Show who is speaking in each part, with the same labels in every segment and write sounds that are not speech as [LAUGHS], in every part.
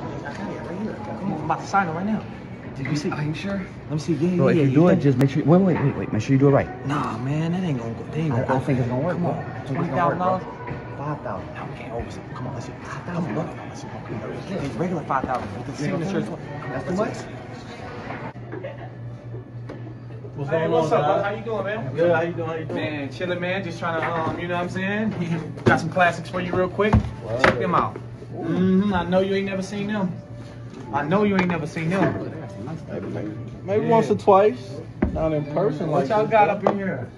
Speaker 1: I got it right here. Come on, I'm about to sign it right now. Did you see?
Speaker 2: Are you sure?
Speaker 1: Let me see. Yeah,
Speaker 2: Bro,
Speaker 1: yeah,
Speaker 2: if you
Speaker 1: yeah,
Speaker 2: do it,
Speaker 1: think-
Speaker 2: just make sure. Wait, wait, wait, wait. Make sure you do it right.
Speaker 1: Nah, man, that ain't gonna go. They ain't gonna
Speaker 2: I-
Speaker 1: go.
Speaker 2: I think it's gonna work,
Speaker 1: Come on,
Speaker 2: I think it's
Speaker 1: twenty
Speaker 2: gonna work,
Speaker 1: thousand
Speaker 2: bro.
Speaker 1: dollars.
Speaker 2: Five thousand.
Speaker 1: No, we can't over. Come on, let's see. Come on, no, no, no, let's see. It's regular five thousand. With the signatures.
Speaker 2: That's too much.
Speaker 3: What's
Speaker 1: Hey,
Speaker 3: going
Speaker 1: what's up,
Speaker 3: guys?
Speaker 1: How you doing, man?
Speaker 3: Good. How you doing? How you doing?
Speaker 1: Man, chilling, man. Just trying to, um, you know what I'm saying? [LAUGHS] Got some classics for you real quick. Check them out. Hmm I know you ain't never seen them. I know you ain't never seen them.
Speaker 3: Maybe once or twice. Not in person.
Speaker 1: What
Speaker 3: like
Speaker 1: y'all got up in here?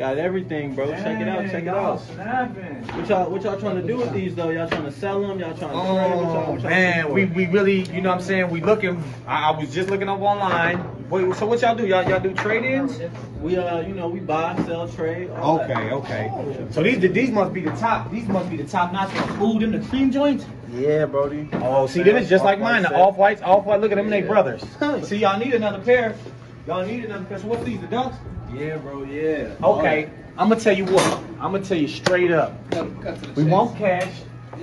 Speaker 3: Got everything, bro. check it out. Check it
Speaker 1: Dang, y'all
Speaker 3: out.
Speaker 1: Snapping.
Speaker 3: What y'all What y'all trying to do with these though? Y'all trying to sell them? Y'all trying to trade? What y'all,
Speaker 1: Oh
Speaker 3: what y'all
Speaker 1: man,
Speaker 3: looking
Speaker 1: we, we really, you know what I'm saying? We looking. I, I was just looking up online. Wait, so what y'all do? Y'all y'all do trade-ins?
Speaker 3: we uh you know we buy, sell, trade. all that.
Speaker 1: Okay, okay. So these these must be the top. These must be the top notch ones. Food in the cream joints.
Speaker 3: Yeah, Brody.
Speaker 1: Oh, see, them is just like mine. The off whites, off white. Look at them, they brothers. see, y'all need another pair. Y'all need another pair. So what's these? The dunks?
Speaker 3: Yeah, bro. Yeah.
Speaker 1: Okay, I'm gonna tell you what. I'm gonna tell you straight up. We want cash.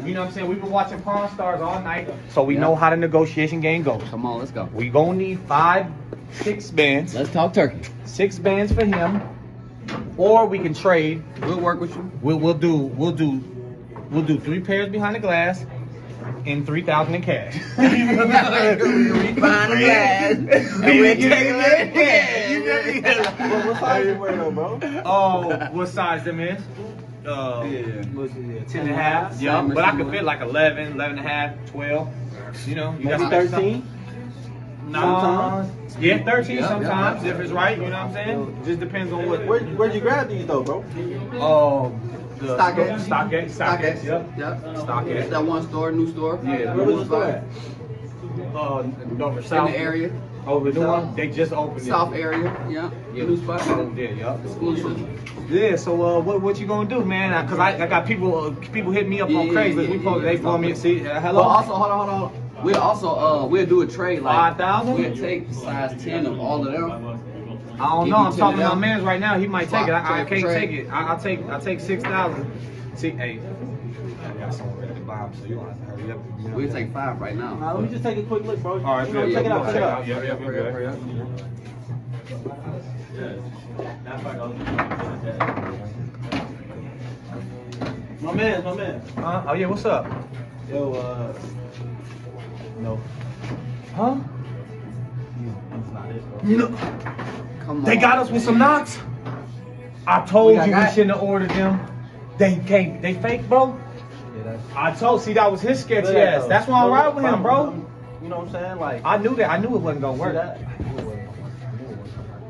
Speaker 1: You know what I'm saying? We've been watching Pawn Stars all night, so we
Speaker 2: Yeah.
Speaker 1: know how the negotiation game goes.
Speaker 2: Come on, let's go.
Speaker 1: We gonna need five, six bands,
Speaker 2: Let's talk turkey.
Speaker 1: six bands for him, or we can trade.
Speaker 2: We'll work with you.
Speaker 1: We'll we'll do we'll do we'll do three pairs behind the glass and three thousand in cash. [LAUGHS]
Speaker 2: Behind [LAUGHS] the glass. And we'll take it
Speaker 1: Yeah, you feel me?
Speaker 3: What, [LAUGHS] what size you wear though, bro?
Speaker 1: Oh, what size them is? Uh,
Speaker 3: Yeah.
Speaker 1: what's it, 10 and a half. Yeah, but I
Speaker 2: machine
Speaker 1: could fit like 11, 11 and a half, 12. You know, you
Speaker 3: Maybe
Speaker 1: some-
Speaker 3: thirteen.
Speaker 1: No,
Speaker 3: Sometimes?
Speaker 1: yeah, 13
Speaker 2: Yeah, yeah,
Speaker 1: sometimes
Speaker 2: yeah.
Speaker 1: if it's right, you know what I'm saying? Just depends on what.
Speaker 3: Where Where'd you grab these though, bro?
Speaker 1: Oh, the
Speaker 2: StockX.
Speaker 1: StockX, StockX, yep.
Speaker 2: Yep.
Speaker 1: StockX.
Speaker 2: That one store, new store.
Speaker 1: Yeah,
Speaker 3: Where was the store at?
Speaker 1: Uh, over
Speaker 2: In the area,
Speaker 1: Over the one, they just opened it.
Speaker 2: south area. Yeah.
Speaker 1: Yeah,
Speaker 2: New spot.
Speaker 1: Oh, yeah, yup.
Speaker 2: Exclusive.
Speaker 1: Yeah, so uh, what what you gonna do, man? Uh, Cause I, I got people uh, people hit me up
Speaker 2: Yeah,
Speaker 1: on
Speaker 2: yeah,
Speaker 1: Craigslist.
Speaker 2: yeah,
Speaker 1: we posted
Speaker 2: yeah,
Speaker 1: they
Speaker 2: yeah.
Speaker 1: for me. See, uh, hello.
Speaker 2: Well, also, hold on, hold on. We'll also, uh, we'll do a trade like
Speaker 1: 5,000?
Speaker 2: We'll take size 10 of all of them.
Speaker 1: I don't
Speaker 2: Give
Speaker 1: know. I'm talking to my
Speaker 2: down.
Speaker 1: man's right now. He might take it. I, I can't take it. I, I'll take I take six thousand. See, hey, I got someone ready to buy 'em, so you don't to hurry up. You know
Speaker 2: We'll take five right now.
Speaker 3: Nah, let me just take a quick look, bro.
Speaker 1: All right,
Speaker 3: You know,
Speaker 1: good.
Speaker 3: check it out. Check it out.
Speaker 1: Yeah, yeah.
Speaker 2: Hurry up, hurry up.
Speaker 3: My man, my man.
Speaker 1: Huh? Oh yeah, what's up?
Speaker 3: Yo, uh, no.
Speaker 1: Huh?
Speaker 3: It's not it, bro.
Speaker 1: You know,
Speaker 2: Come on.
Speaker 1: they got us with some knocks. I told
Speaker 2: We got
Speaker 1: you we shouldn't have ordered them. They can't. They fake, bro.
Speaker 3: Yeah, that's.
Speaker 1: I told. See, that was his sketchy
Speaker 3: Look at
Speaker 1: ass.
Speaker 3: those.
Speaker 1: That's why I
Speaker 3: Look
Speaker 1: ride with him, bro.
Speaker 3: You know what I'm saying? Like,
Speaker 1: I knew that. I knew it wasn't gonna
Speaker 3: see
Speaker 1: work.
Speaker 3: that?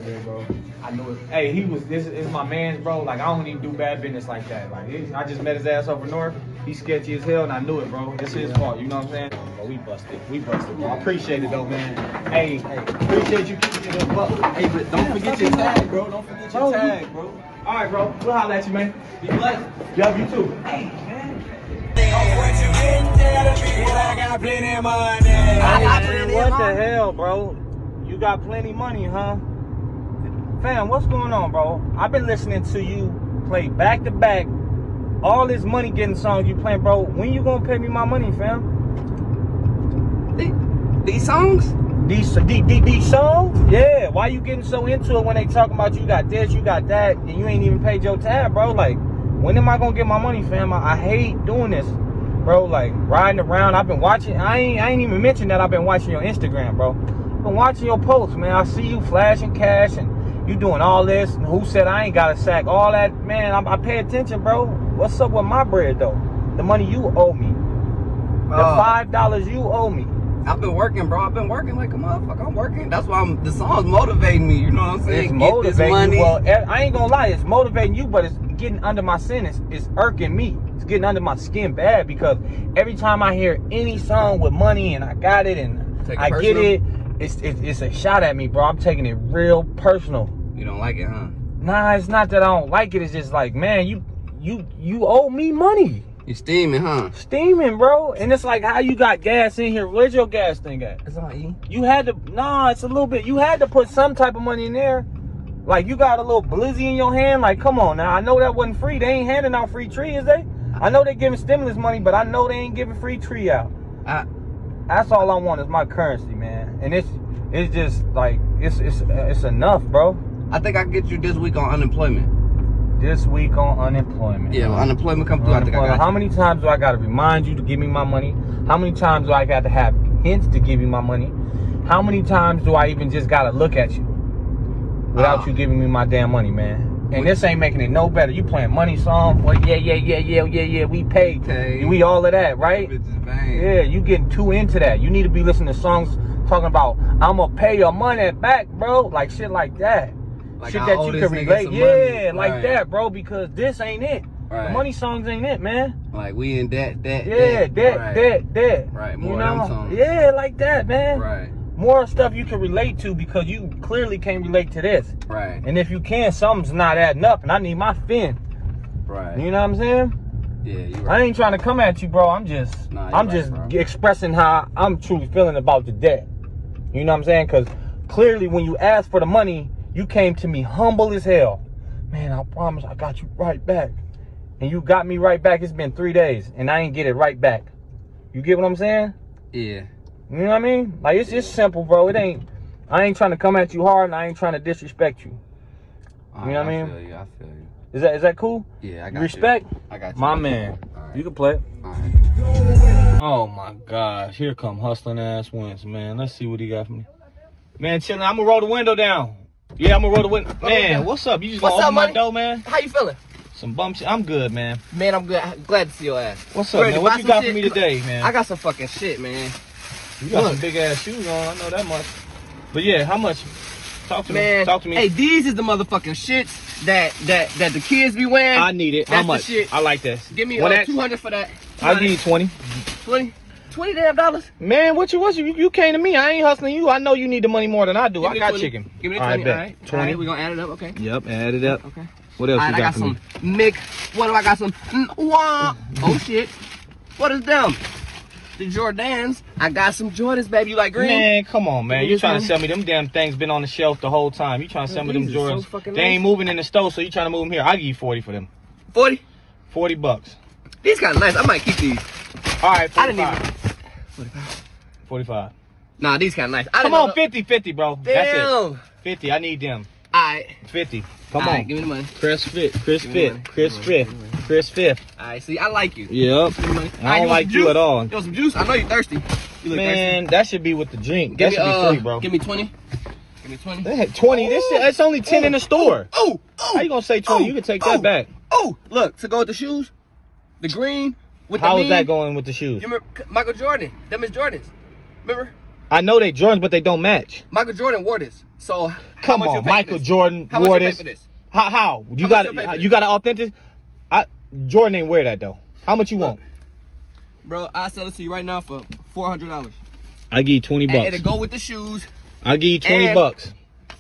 Speaker 3: Yeah, bro.
Speaker 1: I knew it. Hey, he was. This is my man's, bro. Like I don't even do bad business like that. Like I just met his ass over north. He's sketchy as hell, and I knew it, bro. It's his fault. You know what I'm saying? But we busted. We busted. Bro. I appreciate it though, man. Hey, hey, appreciate you keeping it buck.
Speaker 2: Hey, but don't forget your tag, bro. Don't forget your tag, bro.
Speaker 1: All right, bro. We'll holler at you, man.
Speaker 2: Be blessed.
Speaker 1: Love you too. Hey, man. Man, what the hell, bro? You got plenty money, huh? Fam, what's going on, bro? I've been listening to you play back to back. All this money getting songs you playing, bro. When you gonna pay me my money, fam?
Speaker 2: These, these songs?
Speaker 1: These, these, these, these songs? Yeah. Why you getting so into it when they talking about you got this, you got that, and you ain't even paid your tab, bro? Like, when am I gonna get my money, fam? I, I hate doing this, bro. Like riding around. I've been watching. I ain't, I ain't even mentioned that I've been watching your Instagram, bro. I've been watching your posts, man. I see you flashing cash and you doing all this. And who said I ain't got a sack? All that, man. I, I pay attention, bro. What's up with my bread though? The money you owe me. The
Speaker 2: Uh,
Speaker 1: five dollars you owe me.
Speaker 2: I've been working, bro. I've been working like a motherfucker. I'm working. That's why I'm, the song's motivating me. You know what I'm saying?
Speaker 1: It's
Speaker 2: Get
Speaker 1: motivating
Speaker 2: money.
Speaker 1: you. Well, I ain't gonna lie, it's motivating you, but it's getting under my skin. It's, it's irking me. It's getting under my skin bad because every time I hear any song with money and I got it and
Speaker 2: Take it
Speaker 1: I get it, it's, it's it's a shot at me, bro. I'm taking it real personal.
Speaker 2: You don't like it, huh?
Speaker 1: Nah, it's not that I don't like it. It's just like, man, you you you owe me money.
Speaker 2: You steaming, huh?
Speaker 1: Steaming, bro. And it's like how you got gas in here. Where's your gas thing at?
Speaker 2: It's on E.
Speaker 1: You had to nah, it's a little bit. You had to put some type of money in there. Like you got a little blizzy in your hand. Like, come on now. I know that wasn't free. They ain't handing out free tree, is they? I know they giving stimulus money, but I know they ain't giving free tree out.
Speaker 2: I,
Speaker 1: That's all I want is my currency, man. And it's it's just like it's it's it's enough, bro.
Speaker 2: I think I can get you this week on unemployment.
Speaker 1: This week on unemployment.
Speaker 2: Yeah, when unemployment come through, I think I got
Speaker 1: How many times do I gotta remind you to give me my money? How many times do I got to have hints to give you my money? How many times do I even just gotta look at you without
Speaker 2: Ah.
Speaker 1: you giving me my damn money, man? And this ain't making it no better. You playing money song? Well, yeah, yeah, yeah, yeah, yeah, yeah. We paid.
Speaker 2: Okay.
Speaker 1: We all of that, right? Yeah, you getting too into that. You need to be listening to songs talking about I'm gonna pay your money back, bro. Like shit like that.
Speaker 2: Like,
Speaker 1: shit that you can relate. Yeah,
Speaker 2: money.
Speaker 1: like
Speaker 2: Right.
Speaker 1: that, bro. Because this ain't it. The money songs ain't it, man.
Speaker 2: Like we in debt, debt,
Speaker 1: Yeah, that,
Speaker 2: right.
Speaker 1: that, that.
Speaker 2: Right, more them
Speaker 1: know?
Speaker 2: songs.
Speaker 1: Yeah, like that, man.
Speaker 2: Right,
Speaker 1: More stuff you can relate to because you clearly can't relate to this.
Speaker 2: right,
Speaker 1: And if you can, something's not adding up, and I need my fin.
Speaker 2: right.
Speaker 1: You know what I'm saying?
Speaker 2: yeah, you
Speaker 1: I
Speaker 2: right.
Speaker 1: ain't trying to come at you, bro. I'm just,
Speaker 2: Nah,
Speaker 1: I'm
Speaker 2: right,
Speaker 1: just expressing how I'm truly feeling about the debt. You know what I'm saying? Because clearly, when you ask for the money, you came to me humble as hell. Man, I promise I got you right back. And you got me right back. It's been three days, and I ain't get it right back. You get what I'm saying?
Speaker 2: Yeah,
Speaker 1: You know what I mean? Like it's just simple, bro. It ain't. I ain't trying to come at you hard, and I ain't trying to disrespect you.
Speaker 2: You
Speaker 1: know what I mean?
Speaker 2: I feel you. I feel you.
Speaker 1: Is that is that cool?
Speaker 2: Yeah, I got
Speaker 1: Respect,
Speaker 2: you. I got you.
Speaker 1: my man.
Speaker 2: Alright.
Speaker 1: You can play it.
Speaker 2: Alright.
Speaker 1: Oh my gosh, here come hustling ass wins, man. Let's see what he got for me. Man, chillin'. I'm gonna roll the window down. Yeah, I'm gonna roll the window. Man, what's up? You just
Speaker 4: What's
Speaker 1: gonna
Speaker 4: up,
Speaker 1: open my door, man?
Speaker 4: How you feeling?
Speaker 1: Some bum shit. I'm good, man.
Speaker 4: Man, I'm good. Glad to see your ass.
Speaker 1: What's up,
Speaker 4: Ready
Speaker 1: man? What you got for me today, man?
Speaker 4: I got some fucking shit, man.
Speaker 1: you got
Speaker 4: look.
Speaker 1: some big ass shoes on. I know that much. But yeah, how much? Talk to me. Talk to me.
Speaker 4: Hey, these is the motherfucking shits that that that the kids be wearing.
Speaker 1: I need it. How
Speaker 4: That's the
Speaker 1: much?
Speaker 4: shit.
Speaker 1: I like this.
Speaker 4: Give me uh, 200 for that.
Speaker 1: I'll give you 20.
Speaker 4: 20, 20 damn dollars.
Speaker 1: Man, what you what you you came to me. I ain't hustling you. I know you need the money more than I do. I got
Speaker 4: 20.
Speaker 1: chicken.
Speaker 4: Give me the
Speaker 1: All right,
Speaker 4: 20.
Speaker 1: bet.
Speaker 4: All right,
Speaker 1: 20.
Speaker 4: All right, we gonna add it up. Okay.
Speaker 1: Yep, add it up.
Speaker 4: Okay.
Speaker 1: What else
Speaker 4: All
Speaker 1: you
Speaker 4: right, I
Speaker 1: got
Speaker 4: got
Speaker 1: for
Speaker 4: some
Speaker 1: me?
Speaker 4: Mick. What do I got? Some. mm, Wah. [LAUGHS] Oh shit. What is them? The Jordans. I got some Jordans, baby. You like green?
Speaker 1: Man, come on, man. You trying to sell me them damn things been on the shelf the whole time. You trying to sell me them
Speaker 4: are so
Speaker 1: Jordans. they ain't moving in the store, so you trying to move them here. I'll give you 40 for them.
Speaker 4: 40.
Speaker 1: 40 bucks.
Speaker 4: These kind of nice. I might keep these.
Speaker 1: All right, 45.
Speaker 4: I didn't even.
Speaker 1: 45.
Speaker 4: Nah, these kind of nice. I
Speaker 1: Come on,
Speaker 4: know-
Speaker 1: 50, 50, bro. That's it.
Speaker 4: Damn.
Speaker 1: 50. I need them.
Speaker 4: Alright.
Speaker 1: 50. Come on.
Speaker 4: give me the money.
Speaker 1: Chris Fit. Chris
Speaker 4: Give me.
Speaker 1: Fit. Chris
Speaker 4: Give me the
Speaker 1: Fit.
Speaker 4: money. Give me the
Speaker 1: Chris Fit.
Speaker 4: Alright, see, I like you.
Speaker 1: Yep.
Speaker 4: Give me.
Speaker 1: I don't
Speaker 4: want
Speaker 1: like you
Speaker 4: juice?
Speaker 1: at all.
Speaker 4: You want some juice? I know you're thirsty. You look
Speaker 1: Man, that should be with the drink.
Speaker 4: thirsty.
Speaker 1: That should
Speaker 4: uh,
Speaker 1: be free, bro.
Speaker 4: Give me 20. Give me 20.
Speaker 1: They had 20. This shit, it's only 10 in the store.
Speaker 4: Oh, oh.
Speaker 1: How you gonna say 20? You can take that back.
Speaker 4: Oh, look, to go with the shoes, the green with
Speaker 1: How is that going with the shoes?
Speaker 4: You remember Michael Jordan? Them is Jordans. Remember?
Speaker 1: I know they Jordans, but they don't match.
Speaker 4: Michael Jordan wore this. So how
Speaker 1: Come on, Michael? Jordan
Speaker 4: How
Speaker 1: wore this.
Speaker 4: this?
Speaker 1: How? How? You
Speaker 4: How
Speaker 1: got
Speaker 4: you
Speaker 1: it? You got an authentic? I Jordan ain't wear that though. How much you want?
Speaker 4: Bro, I sell it to you right now for four hundred dollars.
Speaker 1: I give you twenty
Speaker 4: And
Speaker 1: bucks.
Speaker 4: it'll go with the shoes.
Speaker 1: I give you twenty
Speaker 4: and-
Speaker 1: bucks.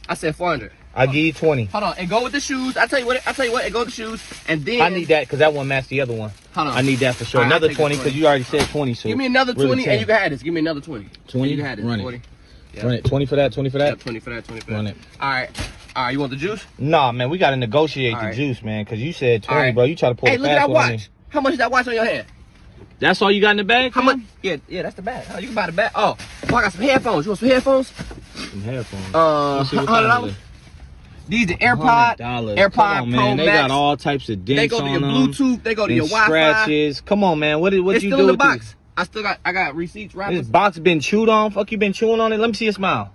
Speaker 4: I said four hundred.
Speaker 1: I'll give you 20.
Speaker 4: Hold on. And go with the shoes. I'll tell you what. I'll tell you what. And go with the shoes. And then.
Speaker 1: I need that because that one matched the other one.
Speaker 4: Hold on.
Speaker 1: I need that for sure.
Speaker 4: Right,
Speaker 1: another 20 because you already said 20. So
Speaker 4: Give me another 20
Speaker 1: really
Speaker 4: and you can have this. Give me another 20.
Speaker 1: 20?
Speaker 4: you can have this.
Speaker 1: Run
Speaker 4: 40. It. Yep.
Speaker 1: Run it. 20 for that, 20 for that.
Speaker 4: Yep, 20 for that, 20 for that.
Speaker 1: Run it.
Speaker 4: All right. All right, you want the juice?
Speaker 1: Nah, man, we got to
Speaker 4: negotiate
Speaker 1: the juice, man, because you said 20,
Speaker 4: right.
Speaker 1: bro. You try to pull
Speaker 4: Hey, look at that watch. How much is that watch on your head?
Speaker 1: That's all you got in the bag?
Speaker 4: How much? Yeah, yeah, that's the bag. Oh, you can buy the bag. Oh, well, I got some headphones. You want some headphones?
Speaker 1: Some headphones.
Speaker 4: Uh,
Speaker 1: $100?
Speaker 4: These the AirPod.
Speaker 1: $100.
Speaker 4: AirPod
Speaker 1: on,
Speaker 4: Pro
Speaker 1: man. They
Speaker 4: Max.
Speaker 1: got all types of dents
Speaker 4: They go to your
Speaker 1: them.
Speaker 4: Bluetooth. They go to your Wi-Fi.
Speaker 1: scratches. Come on, man. What did what
Speaker 4: It's
Speaker 1: you
Speaker 4: still
Speaker 1: do
Speaker 4: in the box. I still got. I got receipts
Speaker 1: This box been chewed on. Fuck, you been chewing on it. Let me see your smile.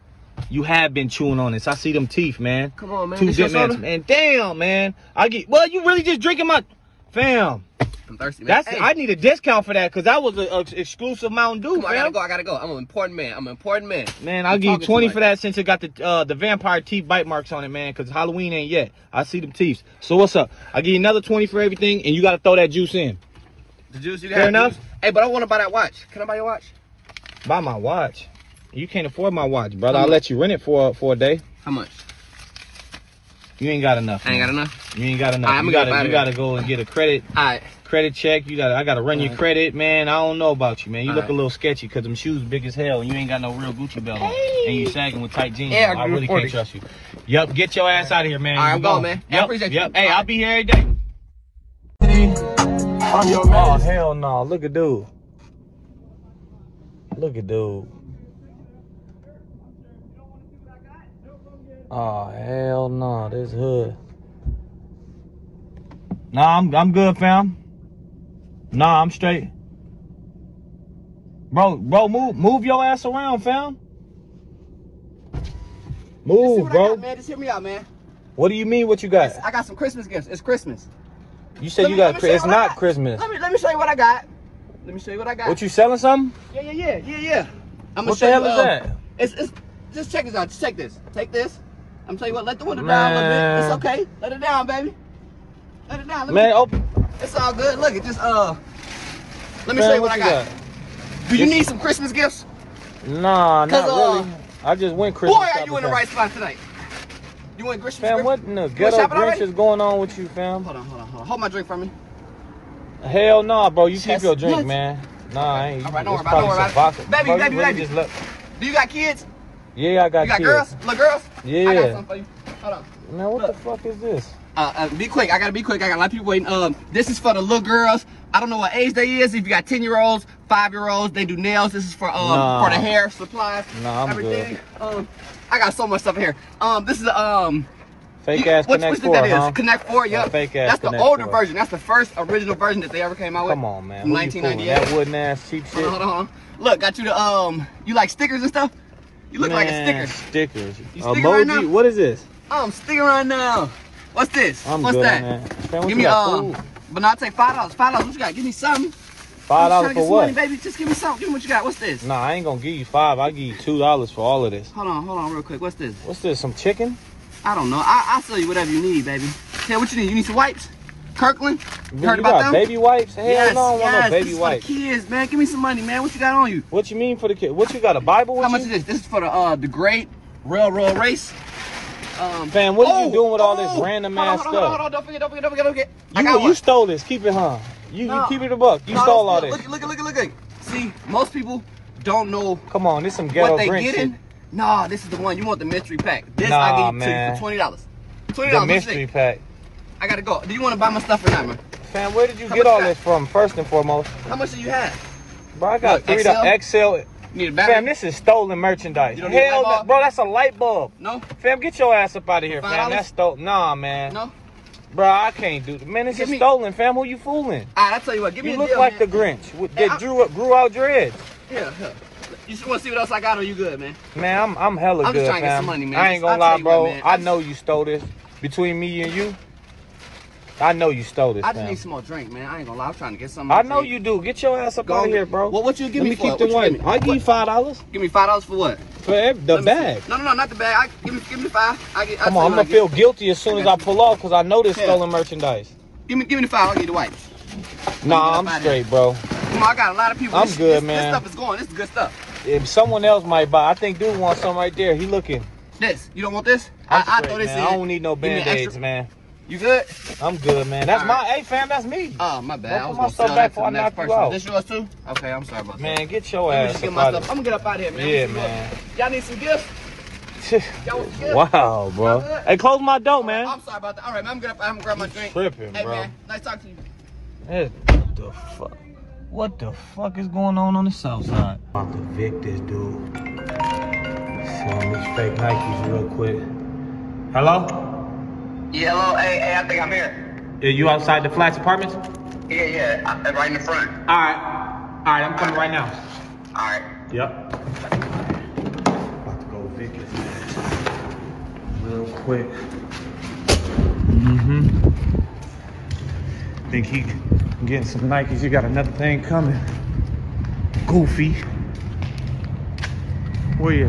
Speaker 1: You have been chewing on this. I see them teeth, man.
Speaker 4: Come on, man.
Speaker 1: Two
Speaker 4: This your
Speaker 1: dip mats,
Speaker 4: soda?
Speaker 1: man. Damn, man. I get. Well, you really just drinking my. Fam,
Speaker 4: I'm thirsty, man.
Speaker 1: that's
Speaker 4: Hey,
Speaker 1: I need a discount for that because that was an exclusive Mountain Dew,
Speaker 4: on, I gotta go. I gotta go. I'm an important man. I'm an important man.
Speaker 1: Man, I'll
Speaker 4: I'm
Speaker 1: give you 20 for that since it got the uh, the vampire teeth bite marks on it, man. Because Halloween ain't yet. I see them teeth. So what's up? I give you another 20 for everything, and you got to throw that juice in.
Speaker 4: The juice you
Speaker 1: Fair
Speaker 4: got.
Speaker 1: enough.
Speaker 4: Juice. Hey, but I want to buy that watch. Can I buy your watch?
Speaker 1: Buy my watch. You can't afford my watch, brother. I'll let you rent it for for a day.
Speaker 4: How much?
Speaker 1: You ain't got enough.
Speaker 4: I ain't got enough.
Speaker 1: You ain't got enough.
Speaker 4: Alright,
Speaker 1: you I'm
Speaker 4: gonna.
Speaker 1: You gotta go and get a credit
Speaker 4: All right.
Speaker 1: Credit check. You gotta I gotta run your credit, man. I don't know about you, man. You look
Speaker 4: Alright.
Speaker 1: a little sketchy because them shoes big as hell and you ain't got no real Gucci belt on. And you sagging with tight jeans.
Speaker 4: Yeah.
Speaker 1: I
Speaker 4: I
Speaker 1: really
Speaker 4: agree.
Speaker 1: can't trust you. Yep, get your ass out of here, man.
Speaker 4: Alright,
Speaker 1: You
Speaker 4: I'm going,
Speaker 1: gone.
Speaker 4: man. Hey, I
Speaker 1: Yep,
Speaker 4: appreciate you.
Speaker 1: yep. Hey, I'll
Speaker 4: Alright.
Speaker 1: be here every day.
Speaker 3: On your
Speaker 1: Oh hell no! Look at dude. Look at dude. Oh hell no, this hood. Nah, I'm I'm good, fam. Nah, I'm straight. Bro, bro, move move your ass around, fam. Move, bro.
Speaker 4: got, man. Just hear me out, man.
Speaker 1: What do you mean? What you got?
Speaker 4: I got some Christmas gifts. It's Christmas.
Speaker 1: You said
Speaker 4: Let
Speaker 1: you
Speaker 4: me-
Speaker 1: got.
Speaker 4: me
Speaker 1: Chri-
Speaker 4: show you
Speaker 1: It's not
Speaker 4: got.
Speaker 1: Christmas.
Speaker 4: Let me let me show you what I got. Let me show you what I got.
Speaker 1: What you selling something?
Speaker 4: Yeah, yeah, yeah, yeah, yeah. I'm
Speaker 1: What the hell is uh, that?
Speaker 4: It's, it's just check this out. Just check this. Take this. I'm telling you what. Let the window down a little bit. It's okay. Let it down, baby. Let it down. Let
Speaker 1: Man,
Speaker 4: me,
Speaker 1: open.
Speaker 4: It's all good. Look, it just uh. Let me
Speaker 1: Man,
Speaker 4: show you what, I
Speaker 1: you
Speaker 4: got. Do you need some Christmas gifts?
Speaker 1: Nah, not
Speaker 4: uh,
Speaker 1: really. I just went Christmas.
Speaker 4: Boy, are you in the right spot tonight? You want Christmas
Speaker 1: Fam, what in the
Speaker 4: went
Speaker 1: ghetto Grinch is going on with you, fam?
Speaker 4: Hold on, hold on, hold on. Hold my drink for me.
Speaker 1: Hell no, bro. You keep your drink,
Speaker 4: nuts.
Speaker 1: man. Nah, I ain't.
Speaker 4: All right, don't worry about it, don't worry
Speaker 1: some
Speaker 4: about it.
Speaker 1: vodka.
Speaker 4: Baby,
Speaker 1: Bro,
Speaker 4: baby,
Speaker 1: really
Speaker 4: baby.
Speaker 1: Just look.
Speaker 4: Do you got kids?
Speaker 1: Yeah, I got
Speaker 4: You got
Speaker 1: kids.
Speaker 4: girls? Little girls? Yeah. I got something for you. Hold on.
Speaker 1: Man, what
Speaker 4: Look.
Speaker 1: the fuck is this?
Speaker 4: Uh, uh, be quick. I gotta be quick. I got a lot of people waiting. Um, this is for the little girls. I don't know what age they is. If you got ten year olds, five year olds, they do nails. This is for um for the hair supplies.
Speaker 1: Nah, I'm
Speaker 4: everything. Um, I got so much stuff here. Um, this is um.
Speaker 1: Fake
Speaker 4: you-
Speaker 1: ass
Speaker 4: which,
Speaker 1: Connect
Speaker 4: which
Speaker 1: Four,
Speaker 4: that is?
Speaker 1: huh?
Speaker 4: Connect Four. Yep.
Speaker 1: fake ass
Speaker 4: That's the
Speaker 1: Connect
Speaker 4: older
Speaker 1: 4.
Speaker 4: version. That's the first original version that they ever came out with.
Speaker 1: Come on, man.
Speaker 4: From
Speaker 1: Who
Speaker 4: 1998.
Speaker 1: That wooden ass cheap shit.
Speaker 4: Hold on, hold on. Look, got you the um. You like stickers and stuff? You look like a sticker.
Speaker 1: Stickers.
Speaker 4: You sticker right now?
Speaker 1: Emoji. What is this?
Speaker 4: I'm sticker right now. What's this?
Speaker 1: I'm
Speaker 4: What's that?
Speaker 1: that. Fam,
Speaker 4: Give me um.
Speaker 1: food?
Speaker 4: But not take five dollars. Five dollars. What you got? Give me something.
Speaker 1: Five dollars for
Speaker 4: some
Speaker 1: what?
Speaker 4: Money, baby. Just give me something. Give me what you got. What's this?
Speaker 1: Nah, I ain't gonna give you five. I give you two dollars for all of this.
Speaker 4: Hold on, hold on, real quick. What's this?
Speaker 1: What's this? Some chicken?
Speaker 4: I don't know. I I'll sell you whatever you need, baby. Hey, what you need? You need some wipes? Kirkland? You
Speaker 1: You
Speaker 4: heard about
Speaker 1: got
Speaker 4: them?
Speaker 1: baby wipes? Hell
Speaker 4: yes,
Speaker 1: no, I don't
Speaker 4: yes.
Speaker 1: want no baby wipes.
Speaker 4: For the kids, man. Give me some money, man. What you got on you?
Speaker 1: What you mean for the kid? What you got? A Bible with
Speaker 4: How much
Speaker 1: you?
Speaker 4: is this? This is for the uh the Great Railroad Race. Um,
Speaker 1: Fam, what are
Speaker 4: oh,
Speaker 1: you doing with all this
Speaker 4: oh,
Speaker 1: random ass
Speaker 4: hold Hold on,
Speaker 1: stuff?
Speaker 4: hold on. Don't forget, don't forget, don't forget, don't forget. I
Speaker 1: You,
Speaker 4: got
Speaker 1: you
Speaker 4: one.
Speaker 1: stole this. Keep it, huh? You,
Speaker 4: No.
Speaker 1: you keep it a buck. You
Speaker 4: No,
Speaker 1: stole all
Speaker 4: look,
Speaker 1: this.
Speaker 4: Look, look, look, look, look. See, most people don't know
Speaker 1: Come on, this some ghetto
Speaker 4: what they
Speaker 1: Grinch
Speaker 4: getting.
Speaker 1: shit.
Speaker 4: Nah, this is the one. You want the mystery pack. This
Speaker 1: Nah,
Speaker 4: I give you
Speaker 1: man.
Speaker 4: for twenty dollars. Twenty
Speaker 1: The
Speaker 4: dollars.
Speaker 1: mystery pack.
Speaker 4: I gotta go. Do you want to buy my stuff or not, man?
Speaker 1: Fam, where did you
Speaker 4: How
Speaker 1: get all this from? First and foremost,
Speaker 4: How much do you have?
Speaker 1: bro, I got
Speaker 4: Look,
Speaker 1: three
Speaker 4: XL?
Speaker 1: to XL.
Speaker 4: You need a battery?
Speaker 1: Fam, this is stolen merchandise.
Speaker 4: You don't
Speaker 1: Hell,
Speaker 4: light
Speaker 1: no,
Speaker 4: bulb?
Speaker 1: bro, that's a light bulb.
Speaker 4: no,
Speaker 1: Fam, get your ass up out of here,
Speaker 4: Five
Speaker 1: fam. That's stolen. Nah, man.
Speaker 4: no.
Speaker 1: Bro, I can't do. Man, this
Speaker 4: Give
Speaker 1: is
Speaker 4: me-
Speaker 1: stolen, fam. Who you fooling?
Speaker 4: All right, I tell you what. Give me
Speaker 1: You look
Speaker 4: deal,
Speaker 1: like
Speaker 4: man.
Speaker 1: the Grinch
Speaker 4: Hey,
Speaker 1: that
Speaker 4: I-
Speaker 1: drew grew out dreads.
Speaker 4: Yeah, yeah. You just want to see what else I got? Or you good, man?
Speaker 1: Man, I'm I'm hella good.
Speaker 4: I'm just
Speaker 1: good,
Speaker 4: trying to get some money, man.
Speaker 1: I ain't gonna
Speaker 4: tell
Speaker 1: lie, bro.
Speaker 4: what.
Speaker 1: I know you stole this. Between me and you, I know you stole this,
Speaker 4: I just
Speaker 1: fam.
Speaker 4: need some more drink, man. I ain't gonna lie. I'm trying to get some.
Speaker 1: I know you do. Get your ass up
Speaker 4: Go
Speaker 1: out of here, bro.
Speaker 4: What, what you give
Speaker 1: Let
Speaker 4: me,
Speaker 1: me
Speaker 4: for?
Speaker 1: keep
Speaker 4: it?
Speaker 1: the white. I give you five dollars
Speaker 4: Give me five dollars for what?
Speaker 1: for ev- the
Speaker 4: see.
Speaker 1: bag.
Speaker 4: No, no, no, not the bag. I, give me, give me five. I get.
Speaker 1: Come on, I'm gonna feel guilty as soon as I pull off because I know this
Speaker 4: Yeah.
Speaker 1: stolen merchandise.
Speaker 4: Give me, give me the five. I'll give you the wipes.
Speaker 1: Nah, I'm straight, bro.
Speaker 4: Come on, I got a lot of people.
Speaker 1: I'm
Speaker 4: this,
Speaker 1: good,
Speaker 4: this,
Speaker 1: man.
Speaker 4: This stuff is going. This is good stuff.
Speaker 1: If someone else might buy, I think dude wants some right there. He looking.
Speaker 4: This. You don't want this?
Speaker 1: I'm
Speaker 4: I, I throw this
Speaker 1: man.
Speaker 4: in.
Speaker 1: I don't need no band-aids, man.
Speaker 4: You good?
Speaker 1: I'm good, man. That's
Speaker 4: All
Speaker 1: my
Speaker 4: right.
Speaker 1: hey fam, that's me.
Speaker 4: Oh, my bad.
Speaker 1: Don't
Speaker 4: I was
Speaker 1: my stuff back
Speaker 4: that to the
Speaker 1: before I
Speaker 4: next
Speaker 1: knock you out.
Speaker 4: This yours too? Okay, I'm sorry about that.
Speaker 1: Man, get your
Speaker 4: Let
Speaker 1: ass
Speaker 4: get my stuff. I'm gonna get up out of here, man.
Speaker 1: Yeah,
Speaker 4: Let me see what-
Speaker 1: man.
Speaker 4: Y'all need some gifts? [LAUGHS] Y'all want some gifts?
Speaker 1: Wow, bro. Hey, close my door, oh, man.
Speaker 4: I'm sorry about that. All right, man. I'm gonna, I'm gonna grab my drink.
Speaker 1: tripping,
Speaker 4: hey,
Speaker 1: bro.
Speaker 4: man. Nice talking to you.
Speaker 1: Hey, What the fuck? What the fuck is going on on the south side? I'm about to evict this dude. Sell him these fake Nikes real quick. Hello?
Speaker 5: Yeah, hello. Hey, hey, I think I'm here.
Speaker 1: Yeah, you outside the flats apartments?
Speaker 5: Yeah, yeah, I- I'm right in the front.
Speaker 1: All right. All right, I'm coming right now.
Speaker 5: All right.
Speaker 1: Yep. About to go evict his ass. Real quick. Mm-hmm. Think he getting some Nikes. You got another thing coming. Goofy. Where you?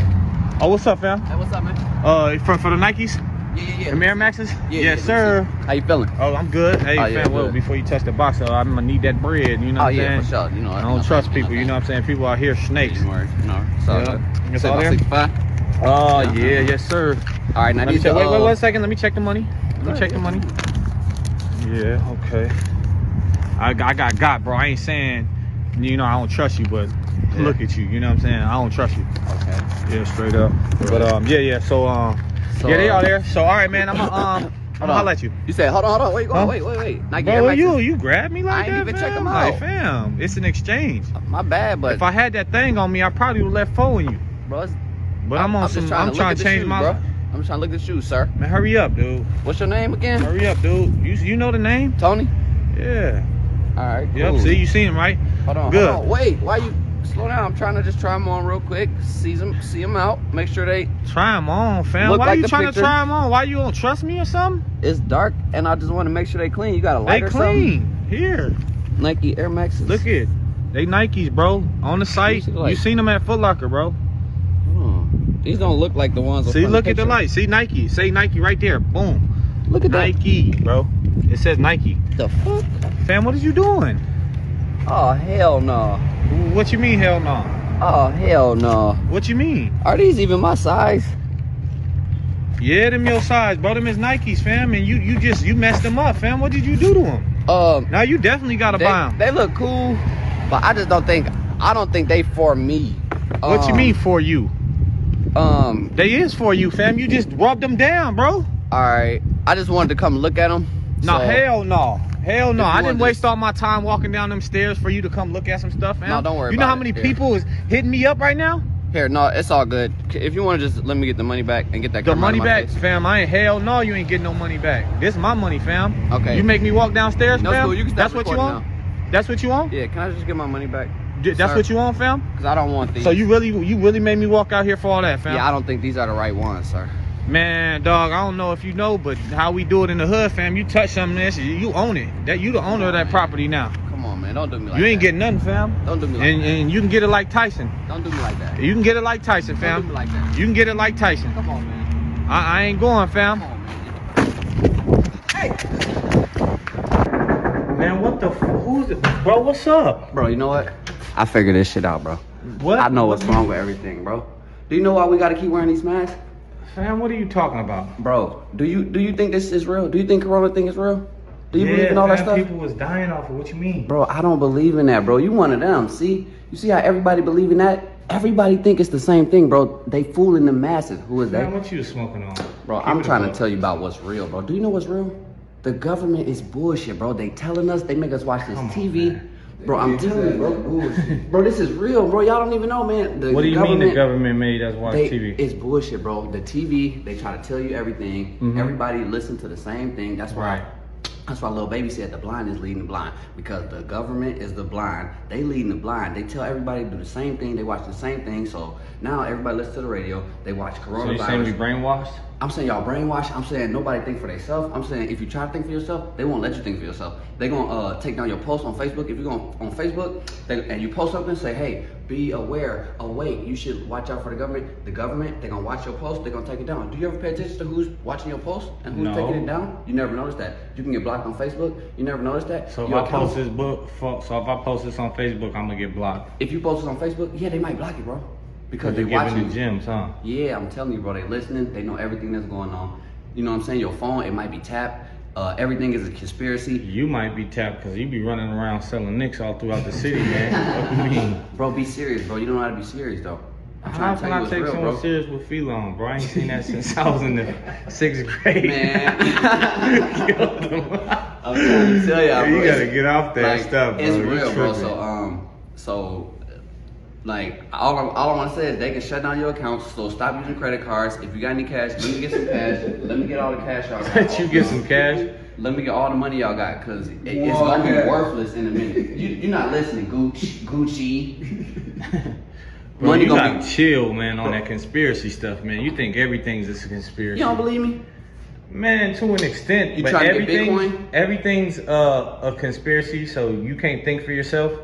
Speaker 1: Oh, what's up, fam?
Speaker 4: Hey, what's up, man?
Speaker 1: Uh, for, for the Nikes?
Speaker 4: Yeah, yeah, yeah.
Speaker 1: The Air Maxes?
Speaker 4: Yeah,
Speaker 1: yes,
Speaker 4: yeah,
Speaker 1: sir.
Speaker 4: How you feeling?
Speaker 1: Oh, I'm good. Hey,
Speaker 4: Oh, yeah,
Speaker 1: fam, well, before you touch the box, uh, I'm gonna need that bread. You know
Speaker 4: Oh
Speaker 1: what I'm
Speaker 4: yeah,
Speaker 1: saying?
Speaker 4: for sure. You know,
Speaker 1: I don't trust people. You know what I'm saying? People out here snakes.
Speaker 4: You know, it's all
Speaker 1: Yeah. It's all there?
Speaker 4: 65.
Speaker 1: Oh
Speaker 4: Yeah.
Speaker 1: yeah, yes sir.
Speaker 4: All right, now
Speaker 1: Let me check.
Speaker 4: are,
Speaker 1: Wait, wait,
Speaker 4: uh,
Speaker 1: one second. Let me check the money. Let me check the money. Yeah, okay. I, I got got, bro. I ain't saying, you know, I don't trust you, but look at you. You know what I'm saying? I don't trust you.
Speaker 4: Okay.
Speaker 1: Yeah, straight up. But um, yeah, yeah. So um,
Speaker 4: So,
Speaker 1: yeah, they
Speaker 4: uh,
Speaker 1: are there. So all right, man. I'm gonna um, I'm I'm gonna holler at you.
Speaker 4: You said, hold on, hold on, wait,
Speaker 1: Huh?
Speaker 4: wait, wait, wait. Nike
Speaker 1: Bro, you you grab me like
Speaker 4: I ain't
Speaker 1: that,
Speaker 4: even
Speaker 1: fam?
Speaker 4: check 'em
Speaker 1: Like,
Speaker 4: out.
Speaker 1: fam, it's an exchange.
Speaker 4: My bad, but
Speaker 1: if I had that thing on me, I probably would left four in you.
Speaker 4: bro,
Speaker 1: But I'm, on
Speaker 4: just
Speaker 1: some.
Speaker 4: trying
Speaker 1: I'm trying to change
Speaker 4: shoes,
Speaker 1: my.
Speaker 4: bro. I'm trying to look at the shoes, sir.
Speaker 1: Man, hurry up, dude.
Speaker 4: What's your name again?
Speaker 1: Hurry up, dude. You you know the name?
Speaker 4: Tony.
Speaker 1: Yeah.
Speaker 4: All right.
Speaker 1: Yep. See, you seen him, right?
Speaker 4: Hold on.
Speaker 1: Good.
Speaker 4: Hold on. Wait. Why you slow down? I'm trying to just try them on real quick. See them. See them out. Make sure they.
Speaker 1: Try them on, fam. Why
Speaker 4: like
Speaker 1: you trying
Speaker 4: picture.
Speaker 1: to try them on? Why you don't trust me or something?
Speaker 4: It's dark, and I just want to make sure they clean. You got a
Speaker 1: They
Speaker 4: light or
Speaker 1: clean. Here.
Speaker 4: Nike Air Maxes.
Speaker 1: look at it. They Nikes, bro. On the site.
Speaker 4: the light?
Speaker 1: You seen them at Foot Locker, bro.
Speaker 4: Hmm. These don't look like the ones.
Speaker 1: See, look at the light. See Nike. Say Nike right there. Boom.
Speaker 4: Look at that.
Speaker 1: Nike, bro. It says Nike.
Speaker 4: The fuck?
Speaker 1: Fam, what is you doing?
Speaker 4: Oh hell no.
Speaker 1: What you mean, hell no?
Speaker 4: Oh hell no.
Speaker 1: What you mean?
Speaker 4: Are these even my size?
Speaker 1: Yeah, them your size, bro. Them is Nikes, fam. And you you just you messed them up, fam. What did you do to them?
Speaker 4: Um,
Speaker 1: Now you definitely gotta buy them.
Speaker 4: they look cool, but I just don't think I don't think they for me.
Speaker 1: What you
Speaker 4: Um,
Speaker 1: mean for you?
Speaker 4: Um,
Speaker 1: They is for you, fam. You just rubbed them down, bro.
Speaker 4: all right. I just wanted to come look at them.
Speaker 1: No, hell no. Hell no. I didn't waste all my time walking down them stairs for you to come look at some stuff, fam.
Speaker 4: No, don't worry
Speaker 1: You know how many
Speaker 4: Here.
Speaker 1: people is hitting me up right now?
Speaker 4: Here, no, it's all good. If you want to just let me get the money back and get that
Speaker 1: The money back,
Speaker 4: face.
Speaker 1: fam. I ain't hell no, you ain't getting no money back. This is my money, fam.
Speaker 4: Okay.
Speaker 1: You make me walk downstairs,
Speaker 4: No,
Speaker 1: fam?
Speaker 4: cool. You can
Speaker 1: That's what you want? That's what you want?
Speaker 4: Yeah, can I just get my money back?
Speaker 1: That's what you want, fam?
Speaker 4: Cause I don't want these.
Speaker 1: So you really you really made me walk out here for all that, fam?
Speaker 4: Yeah, I don't think these are the right ones, sir.
Speaker 1: Man, dog, I don't know if you know, but how we do it in the hood, fam, you touch something this, you- you own it. That you the owner of that property now.
Speaker 4: Come on, man. Don't do me like
Speaker 1: you ain't
Speaker 4: that.
Speaker 1: getting nothing, fam.
Speaker 4: Don't do me like
Speaker 1: And,
Speaker 4: that.
Speaker 1: and you can get it like Tyson.
Speaker 4: Don't do me like that.
Speaker 1: You can get it like Tyson, fam.
Speaker 4: Don't do
Speaker 1: fam.
Speaker 4: me like that.
Speaker 1: You can get it like Tyson.
Speaker 4: Come on, man.
Speaker 1: I, I ain't going, fam.
Speaker 4: Come on, man.
Speaker 1: Man, what the? Who's the? Bro, what's up?
Speaker 4: Bro, you know what? I figured this shit out, bro.
Speaker 1: What?
Speaker 4: I know what's wrong with everything, bro. Do you know why we gotta keep wearing these masks?
Speaker 1: Fam, what are you talking about?
Speaker 4: Bro, do you do you think this is real? Do you think Corona thing is real? Do you
Speaker 1: yeah,
Speaker 4: believe in all that stuff?
Speaker 1: people was dying off of. What you mean?
Speaker 4: Bro, I don't believe in that, bro. You one of them. See? You see how everybody believe in that? Everybody think it's the same thing, bro. They fooling the masses. Who is
Speaker 1: Man,
Speaker 4: that?
Speaker 1: what you smoking on?
Speaker 4: Bro,
Speaker 1: Keep
Speaker 4: I'm trying to tell you about what's real, bro. Do you know what's real? The government is bullshit, bro. They telling us, they make us watch this
Speaker 1: Come
Speaker 4: TV.
Speaker 1: man.
Speaker 4: Bro, I'm telling you, bro. bro, this is real, bro. Y'all don't even know, man. The
Speaker 1: What do you mean the government made us watch
Speaker 4: they,
Speaker 1: TV?
Speaker 4: It's bullshit, bro. The TV, they try to tell you everything.
Speaker 1: Mhm.
Speaker 4: Everybody listen to the same thing. That's why.
Speaker 1: Right.
Speaker 4: That's why Lil Baby said the blind is leading the blind because the government is the blind. They leading the blind. They tell everybody to do the same thing. They watch the same thing. So now everybody listens to the radio. They watch coronavirus.
Speaker 1: So you saying we brainwashed?
Speaker 4: I'm saying y'all brainwashed. I'm saying nobody think for themselves. I'm saying if you try to think for yourself, they won't let you think for yourself. They gonna uh, take down your post on Facebook. If you're going on Facebook they, and you post something, say, hey, be aware, awake. You should watch out for the government. The government, they gonna watch your post. They gonna take it down. Do you ever pay attention to who's watching your post and who's
Speaker 1: No.
Speaker 4: taking it down? You never notice that. You can get blocked on Facebook. You never notice that.
Speaker 1: So if
Speaker 4: Your
Speaker 1: I post this book, so if I post this on Facebook, I'm gonna get blocked.
Speaker 4: if you post this on Facebook, yeah, they might block you, bro, because they
Speaker 1: you're
Speaker 4: watch
Speaker 1: giving
Speaker 4: you.
Speaker 1: the gyms, huh?
Speaker 4: Yeah, I'm telling you, bro. They listening. They know everything that's going on. You know what I'm saying? Your phone, it might be tapped. Uh, everything is a conspiracy.
Speaker 1: You might be tapped because you be running around selling nicks all throughout the city, man. [LAUGHS] what you mean?
Speaker 4: Bro, be serious, bro. You don't know how to be serious, though. I'm
Speaker 1: How
Speaker 4: trying to
Speaker 1: can I take
Speaker 4: real,
Speaker 1: someone
Speaker 4: bro.
Speaker 1: serious with Phelon, bro? I ain't seen that since I was in the [LAUGHS] sixth grade.
Speaker 4: Man. [LAUGHS] I'm trying to tell y'all,
Speaker 1: You gotta get off that
Speaker 4: like,
Speaker 1: stuff, bro.
Speaker 4: It's real, bro. So, um, so, like, all I, all I want to say is they can shut down your accounts. So stop using credit cards. If you got any cash, let me get some cash. let me get all the cash y'all got. [LAUGHS]
Speaker 1: Let you get some cash.
Speaker 4: Let me get all the money y'all got, cause it, it's gonna be worthless in a minute. You, you're not listening, Gucci. Gucci. [LAUGHS]
Speaker 1: Bro,
Speaker 4: Money
Speaker 1: you
Speaker 4: gonna
Speaker 1: gotta chill, man, on that conspiracy stuff, man. You think everything's a conspiracy.
Speaker 4: You don't believe me?
Speaker 1: Man, to an extent,
Speaker 4: You
Speaker 1: but
Speaker 4: trying to get
Speaker 1: everything,
Speaker 4: Bitcoin?
Speaker 1: everything's uh, a conspiracy, so you can't think for yourself.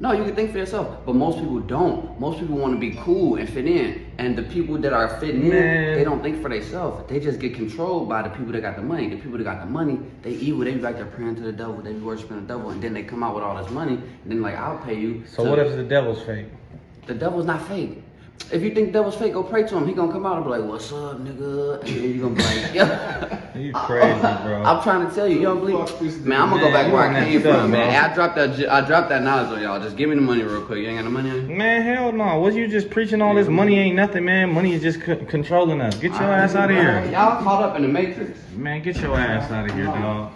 Speaker 4: No, you can think for yourself, but most people don't. Most people want to be cool and fit in, and the people that are fitting
Speaker 1: Man.
Speaker 4: in, they don't think for themselves. They just get controlled by the people that got the money. The people that got the money, they evil. They be back there praying to the devil. They be worshiping the devil, and then they come out with all this money, and then like I'll pay you.
Speaker 1: So
Speaker 4: to-
Speaker 1: what if the devil's fake?
Speaker 4: the devil's not fake?
Speaker 3: If you think that was fake, go pray to him. He gonna come out and be like, "What's up, nigga?" And then you gonna be like, [LAUGHS] "Yeah." [LAUGHS]
Speaker 1: You crazy, bro.
Speaker 3: I'm trying to tell you, you don't believe. Man, I'm gonna go back where I came
Speaker 1: stuff,
Speaker 3: from, man.
Speaker 1: bro.
Speaker 3: Hey, I dropped that. j- I dropped that knowledge on y'all. Just give me the money real quick. You ain't got no money on you.
Speaker 1: Man, hell no. What you just preaching all this money ain't nothing, man. Money is just c- controlling us. Get your ass out of here.
Speaker 3: Y'all caught up in the matrix.
Speaker 1: Man, get your ass out of here, dog.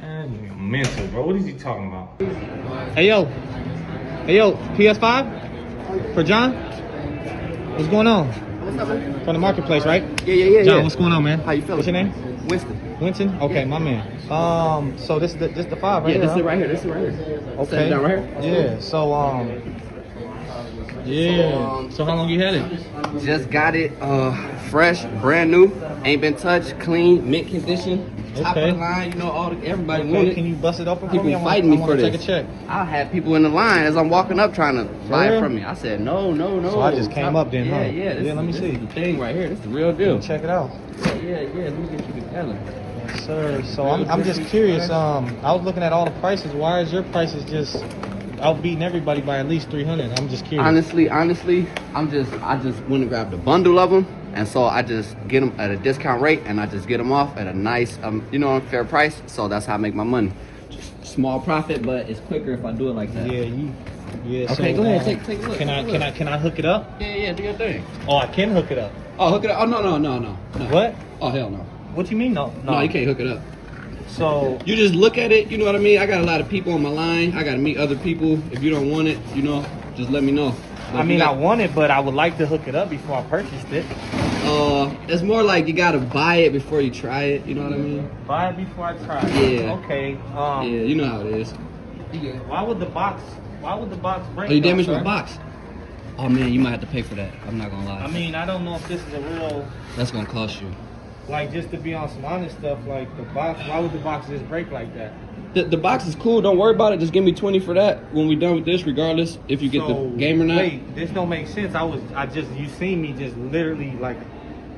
Speaker 1: Man, you mental, bro. What is he talking about? Hey, yo. Hey, yo. PS5? For John? What's going on?
Speaker 4: What's up, man?
Speaker 1: From the marketplace, right?
Speaker 4: Yeah, yeah, yeah,
Speaker 1: John,
Speaker 4: yeah.
Speaker 1: what's going on, man?
Speaker 4: How you feeling?
Speaker 1: What's your name?
Speaker 4: Winston.
Speaker 1: Winston? Okay, my man. Um, so this is the, this the five, right?
Speaker 4: Yeah,
Speaker 1: here,
Speaker 4: this is
Speaker 1: huh?
Speaker 4: it right here. This is right here.
Speaker 1: Okay.
Speaker 4: right here.
Speaker 1: Yeah. So um. Yeah. So how long you had it?
Speaker 4: Just got it uh fresh, brand new, ain't been touched, clean, mint condition, top
Speaker 1: Okay.
Speaker 4: of the line. You know, all the, everybody
Speaker 1: Okay,
Speaker 4: it.
Speaker 1: can you bust it open for
Speaker 4: People
Speaker 1: me? I wanna-
Speaker 4: fighting me
Speaker 1: I wanna
Speaker 4: for
Speaker 1: take
Speaker 4: this.
Speaker 1: a check.
Speaker 4: I had people in the line as I'm walking up trying to buy
Speaker 1: real?
Speaker 4: it from me. I said no, no, no.
Speaker 1: So I just came up then,
Speaker 4: yeah,
Speaker 1: huh?
Speaker 4: Yeah,
Speaker 1: Yeah, let me see.
Speaker 4: The thing right here. This is the real deal.
Speaker 1: Check it out.
Speaker 4: Yeah, yeah, yeah. Let me get you together.
Speaker 1: Yes, sir. So I'm, I'm just curious. Um, I was looking at all the prices. Why is your prices just outbeating everybody by at least 300? I'm just curious.
Speaker 4: Honestly, honestly, I'm just I just went and grabbed a bundle of them, and so I just get them at a discount rate, and I just get them off at a nice, um, you know, fair price. So that's how I make my money. Just small profit, but it's quicker if I do it like that.
Speaker 1: Yeah, you. Yeah.
Speaker 4: Okay,
Speaker 1: so,
Speaker 4: go ahead,
Speaker 1: um,
Speaker 4: take- take a look,
Speaker 1: Can
Speaker 4: take
Speaker 1: I
Speaker 4: a
Speaker 1: can. I can I hook it up?
Speaker 4: yeah, yeah. Do your thing.
Speaker 1: Oh, I can hook it up.
Speaker 4: Oh, hook it up. Oh no, no, no, no. no.
Speaker 1: What?
Speaker 4: Oh hell no.
Speaker 1: What do you mean? No.
Speaker 4: No, you can't hook it up.
Speaker 1: So
Speaker 4: You just look at it. You know what I mean? I got a lot of people on my line. I got to meet other people. If you don't want it, you know, just let me know. But
Speaker 1: I mean,
Speaker 4: you
Speaker 1: I want it, but I would like to hook it up before I purchased it.
Speaker 4: Uh, it's more like you gotta buy it before you try it. You know what I mean?
Speaker 1: Buy it before I try. it.
Speaker 4: Yeah.
Speaker 1: Okay. Um.
Speaker 4: yeah, you know how it is.
Speaker 1: Why would the box? Why would the box break?
Speaker 4: Oh, you
Speaker 1: though,
Speaker 4: damaged my box. Oh man, you might have to pay for that. I'm not gonna lie.
Speaker 1: I mean, I don't know if this is a real.
Speaker 4: that's gonna cost you.
Speaker 1: Like just to be on some honest stuff, like the box. Why would the box just break like that?
Speaker 4: The, the box is cool. Don't worry about it. Just give me 20 for that when we done with this, regardless if you get
Speaker 1: So,
Speaker 4: the game or not.
Speaker 1: Wait, this don't make sense. I was, I just, you seen me just literally like,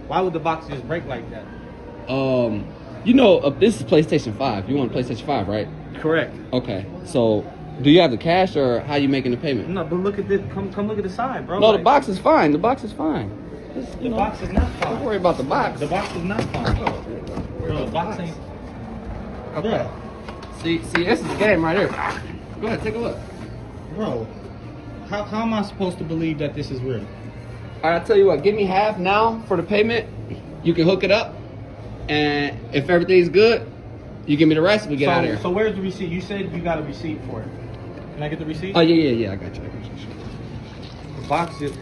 Speaker 1: why would the box just break like that?
Speaker 4: Um, you know, uh, this is PlayStation 5. You want PlayStation 5, right?
Speaker 1: Correct.
Speaker 4: Okay. So, do you have the cash or how you making the payment?
Speaker 1: No, but look at this. Come, come look at the side, bro.
Speaker 4: No, the box is fine. The box is fine. Just,
Speaker 1: The
Speaker 4: know,
Speaker 1: box is not fine.
Speaker 4: Don't worry about the box.
Speaker 1: The box is not fine. [LAUGHS] Bro, the box ain't.
Speaker 4: Okay. See, see, this is the game right here. Go ahead, take a look.
Speaker 1: Bro, how, how am I supposed to believe that this is real?
Speaker 4: All right, I tell you what, give me half now for the payment. You can hook it up, and if everything's good, you give me the rest. We get
Speaker 1: so,
Speaker 4: out of here.
Speaker 1: So where's the receipt? You said you got a receipt for it. Can I get the receipt?
Speaker 4: oh yeah, yeah, yeah. I got you. I got you.
Speaker 1: The box is.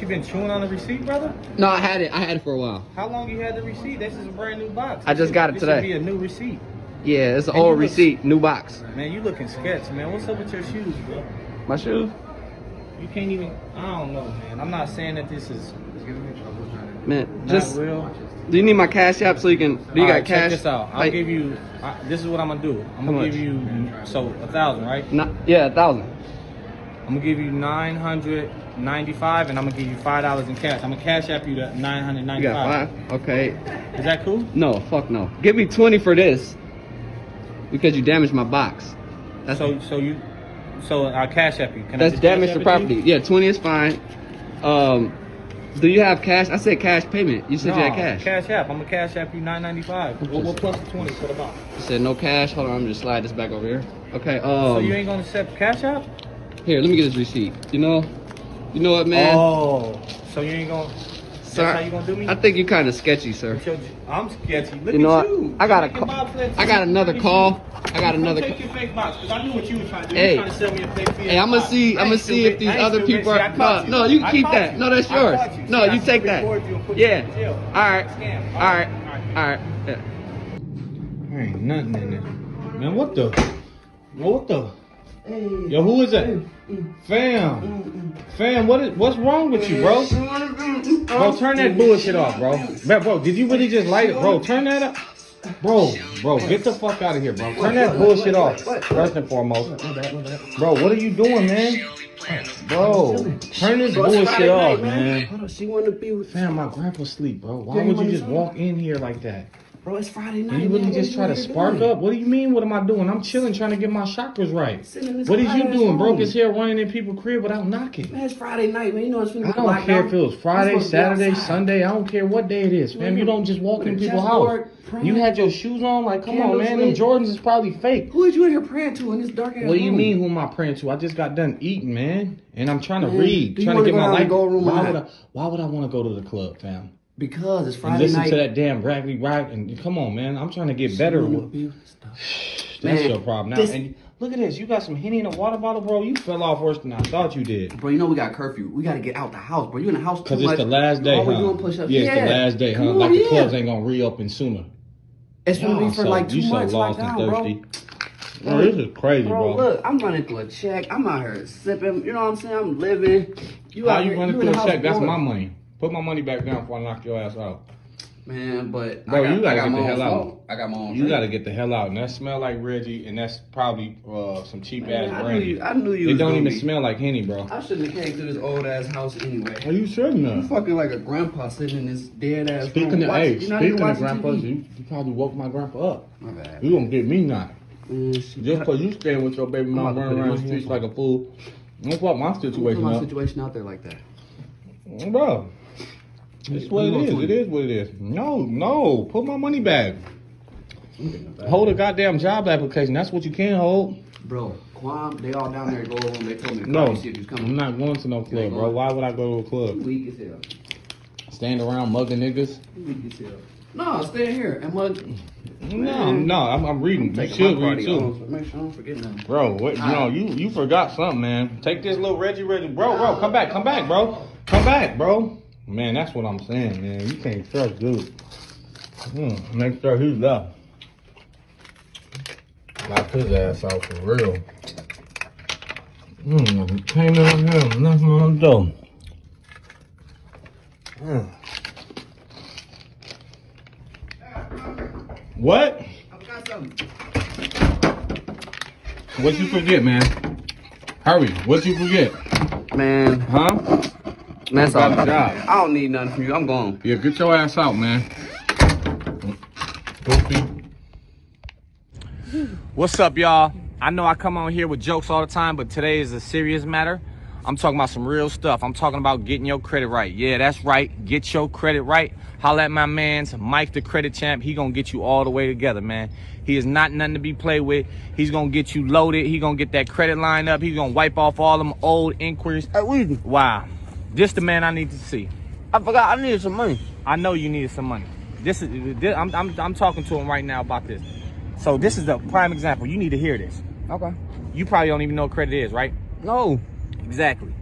Speaker 1: You been chewing on the receipt, brother?
Speaker 4: No, I had it. I had it for a while.
Speaker 1: How long you had the receipt? This is a brand new box.
Speaker 4: I just got it
Speaker 1: this
Speaker 4: today.
Speaker 1: Should be a new receipt.
Speaker 4: Yeah, it's an
Speaker 1: And
Speaker 4: old receipt, new box.
Speaker 1: Man, you looking sketch, man. What's up with your shoes, bro?
Speaker 4: My shoes,
Speaker 1: You can't even. I don't know, man. I'm not saying that this is
Speaker 4: man. Just
Speaker 1: real.
Speaker 4: do you need my cash app so you can? Do you
Speaker 1: All
Speaker 4: got
Speaker 1: right,
Speaker 4: cash?
Speaker 1: Check this out. I'll
Speaker 4: Like,
Speaker 1: give you. I, this is what I'm gonna do. I'm gonna
Speaker 4: much?
Speaker 1: give you so a thousand, right?
Speaker 4: Not, yeah, a thousand.
Speaker 1: I'm gonna give you nine hundred ninety-five, and I'm gonna give you five dollars in cash. I'm gonna cash app you the 995.
Speaker 4: You got five. Okay.
Speaker 1: Is that cool?
Speaker 4: No, fuck no. Give me twenty for this because you damaged my box. That's
Speaker 1: so so you so I cash app you. Can I
Speaker 4: that's damage to property.
Speaker 1: you?
Speaker 4: Yeah, twenty is fine. Um, do you have cash? I said cash payment. You said you had cash.
Speaker 1: Cash app. I'm gonna cash app you nine ninety-five. What, what plus the twenty for the box?
Speaker 4: You said no cash. Hold on, I'm just slide this back over here. Okay.
Speaker 1: Um, so
Speaker 4: Um,
Speaker 1: you ain't gonna accept cash app?
Speaker 4: Here, let me get this receipt. You know, you know what, man?
Speaker 1: Oh, so you ain't gonna.
Speaker 4: Sir,
Speaker 1: That's how you gonna do me?
Speaker 4: I think you're kind of sketchy, sir.
Speaker 1: Your- I'm sketchy. Look
Speaker 4: You know
Speaker 1: at
Speaker 4: what?
Speaker 1: you.
Speaker 4: I got a call. I got another call. I got another.
Speaker 1: Take your fake box, cause I knew what you were trying to do.
Speaker 4: Hey.
Speaker 1: You trying to sell me a fake
Speaker 4: Hey, I'ma see-
Speaker 1: I
Speaker 4: I'ma see if these other people are- no, no, you keep that. No, that's yours. No, you take that.
Speaker 1: record you and put
Speaker 4: Yeah. All right. All right. All right. Yeah.
Speaker 1: There ain't nothing in there. Man, what the? What the? Yo, who is that? Fam. Fam, what is what's wrong with you, bro? Bro, turn that bullshit off, bro. Man, bro, did you really just light it? Bro, turn that up. Bro, bro, get the fuck out of here, bro. Turn that bullshit off. First and foremost. Bro, what are you doing, man? Bro, turn this bullshit off, man.
Speaker 6: She wanna be with
Speaker 1: Fam, my grandpa's sleep, bro. Why would you just walk in here like that?
Speaker 4: Bro, it's Friday night.
Speaker 1: You really
Speaker 4: man.
Speaker 1: just try to spark
Speaker 4: doing?
Speaker 1: up? What do you mean? What am I doing? I'm chilling, trying to get my chakras right. What is you doing?
Speaker 4: room.
Speaker 1: Broke his hair running in people's crib without knocking.
Speaker 4: Man, it's Friday night, man. You know it's finna
Speaker 1: I
Speaker 4: be
Speaker 1: don't
Speaker 4: black
Speaker 1: care
Speaker 4: out.
Speaker 1: if it was Friday,
Speaker 4: supposed to be
Speaker 1: Saturday. Sunday. I don't care what day it is, fam. You don't just walk in people's house. You had your shoes on, like, come on,
Speaker 4: Candles
Speaker 1: man. Them. Jordans is probably fake.
Speaker 4: Who is you in here praying to in this dark ass
Speaker 1: What do you
Speaker 4: room?
Speaker 1: mean? Who am I praying to? I just got done eating, man, and I'm trying to
Speaker 4: Man,
Speaker 1: read, trying to get my life.
Speaker 4: go room
Speaker 1: why would I? Why would I want to go to the club, fam?
Speaker 4: Because it's
Speaker 1: And
Speaker 4: Friday
Speaker 1: listen
Speaker 4: night.
Speaker 1: to that damn Bradley right and come on, man. I'm trying to get better. [SIGHS] That's
Speaker 4: Man,
Speaker 1: your problem now.
Speaker 4: this-
Speaker 1: and look at this. You got some henny in a water bottle, bro. You fell off worse than I thought you did.
Speaker 4: Bro, you know we got curfew. We got to get out the house, bro. You in the house too much.
Speaker 1: Cause it's the last day,
Speaker 4: oh, we
Speaker 1: huh?
Speaker 4: doing push-ups.
Speaker 1: Yeah, it's the last day, huh?
Speaker 4: Come on,
Speaker 1: like the
Speaker 4: yeah.
Speaker 1: clubs ain't gonna reopen sooner.
Speaker 4: It's gonna be for
Speaker 1: so-
Speaker 4: like two
Speaker 1: you so
Speaker 4: months.
Speaker 1: lost
Speaker 4: like
Speaker 1: and
Speaker 4: down,
Speaker 1: thirsty.
Speaker 4: Bro.
Speaker 1: Bro, this is crazy,
Speaker 4: Bro,
Speaker 1: bro.
Speaker 4: look, I'm running through a check. I'm out here sipping. You know what I'm saying? I'm living. You
Speaker 1: How
Speaker 4: out
Speaker 1: you
Speaker 4: here,
Speaker 1: running
Speaker 4: in
Speaker 1: through a check? That's my money. Put my money back down before I knock your ass out.
Speaker 4: Man, but
Speaker 1: Bro,
Speaker 4: I got,
Speaker 1: you gotta
Speaker 4: I got
Speaker 1: get
Speaker 4: my
Speaker 1: the hell out.
Speaker 4: smoke. I got my own.
Speaker 1: You
Speaker 4: drink.
Speaker 1: gotta get the hell out. And that smell like Reggie, and that's probably uh, some cheap
Speaker 4: Man,
Speaker 1: ass
Speaker 4: I knew
Speaker 1: brandy.
Speaker 4: you. I knew you.
Speaker 1: It don't even
Speaker 4: be-
Speaker 1: smell like henny, bro.
Speaker 4: I shouldn't have came to this old ass house anyway.
Speaker 1: Are you shouldn't
Speaker 4: You fucking like a grandpa sitting in this dead ass
Speaker 1: Speaking
Speaker 4: room.
Speaker 1: of
Speaker 4: watching-
Speaker 1: age,
Speaker 4: you're not even
Speaker 1: speaking of grandpas, you, you probably woke my grandpa up.
Speaker 4: My bad.
Speaker 1: You gonna get me not.
Speaker 4: Shit.
Speaker 1: Just cause you staying with your baby mom running around the streets like a fool. Don't fuck my
Speaker 4: Don't
Speaker 1: situation
Speaker 4: put my
Speaker 1: up.
Speaker 4: situation out there like that.
Speaker 1: Bro. It's what it
Speaker 4: I'm
Speaker 1: is.
Speaker 4: going
Speaker 1: It is what it is. No, no. Put my money back. Hold a goddamn job application. That's what you can hold.
Speaker 4: Bro, Quam, they all down there go over they told me to
Speaker 1: No,
Speaker 4: see if you was
Speaker 1: I'm not going to no club, bro. Why would I go to a club?
Speaker 4: Weak as hell.
Speaker 1: Stand around mugging niggas?
Speaker 4: Weak as hell. No, stay here and mug.
Speaker 1: No, no. I'm, I'm reading. You should read too.
Speaker 4: make sure I don't forget nothing.
Speaker 1: Bro, what, you know, you you forgot something, man. Take this little Reggie Reggie, bro, bro, come back, come back, bro, come back, bro. Man, that's what I'm saying, man. You can't trust dude. Mm, make sure he's left. Knock his ass out for real. Mm, came on him, left him on the door. Mm. What?
Speaker 4: I got something.
Speaker 1: What you forget, man? Hurry, what you forget?
Speaker 4: Man,
Speaker 1: Huh?
Speaker 4: That's
Speaker 1: Got
Speaker 4: all.
Speaker 1: job.
Speaker 4: I don't need nothing from you. I'm gone.
Speaker 1: Yeah, get your ass out, man. What's up, y'all? I know I come on here with jokes all the time, but today is a serious matter. I'm talking about some real stuff. I'm talking about getting your credit right. Yeah, that's right. Get your credit right. Holla at my man's Mike the Credit Champ. He gonna get you all the way together, man. He is not nothing to be played with. He's gonna get you loaded. He gonna get that credit line up. He's gonna wipe off all them old inquiries. Wow. This the man I need to see.
Speaker 7: I forgot I needed some money.
Speaker 1: I know you needed some money. This is this, I'm, I'm I'm talking to him right now about this. So this is the prime example. You need to hear this.
Speaker 7: Okay.
Speaker 1: You probably don't even know what credit is, right?
Speaker 7: No.
Speaker 1: Exactly.